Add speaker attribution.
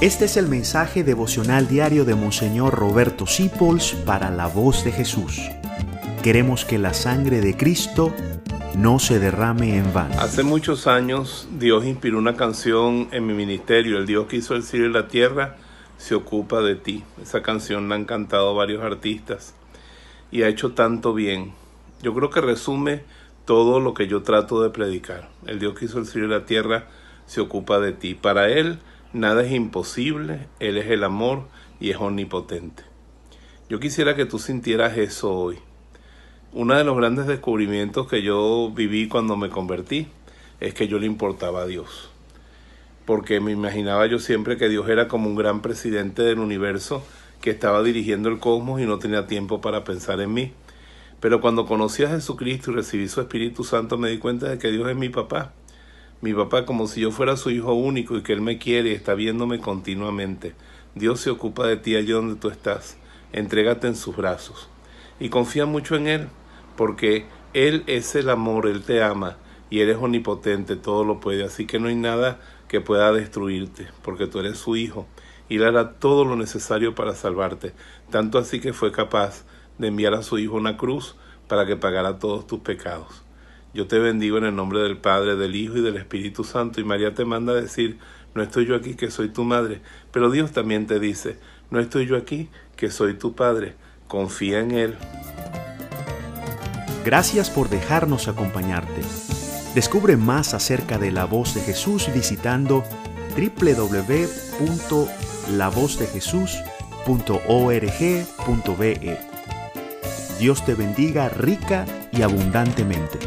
Speaker 1: Este es el mensaje devocional diario de Monseñor Roberto Sipols para la voz de Jesús. Queremos que la sangre de Cristo no se derrame en vano.
Speaker 2: Hace muchos años Dios inspiró una canción en mi ministerio, El Dios que hizo el cielo y la tierra se ocupa de ti. Esa canción la han cantado varios artistas y ha hecho tanto bien. Yo creo que resume todo lo que yo trato de predicar. El Dios que hizo el cielo y la tierra se ocupa de ti. Para Él nada es imposible, Él es el amor y es omnipotente. Yo quisiera que tú sintieras eso hoy. Uno de los grandes descubrimientos que yo viví cuando me convertí es que yo le importaba a Dios. Porque me imaginaba yo siempre que Dios era como un gran presidente del universo que estaba dirigiendo el cosmos y no tenía tiempo para pensar en mí. Pero cuando conocí a Jesucristo y recibí su Espíritu Santo me di cuenta de que Dios es mi papá mi papá como si yo fuera su hijo único y que él me quiere y está viéndome continuamente. Dios se ocupa de ti allí donde tú estás. Entrégate en sus brazos. Y confía mucho en Él, porque Él es el amor, Él te ama y Él es omnipotente, todo lo puede. Así que no hay nada que pueda destruirte, porque tú eres su hijo y Él hará todo lo necesario para salvarte. Tanto así que fue capaz de enviar a su hijo una cruz para que pagara todos tus pecados. Yo te bendigo en el nombre del Padre, del Hijo y del Espíritu Santo. Y María te manda a decir, no estoy yo aquí que soy tu madre. Pero Dios también te dice, no estoy yo aquí que soy tu Padre. Confía en Él.
Speaker 1: Gracias por dejarnos acompañarte. Descubre más acerca de la voz de Jesús visitando www.lavozdejesús.org.be. Dios te bendiga rica y abundantemente.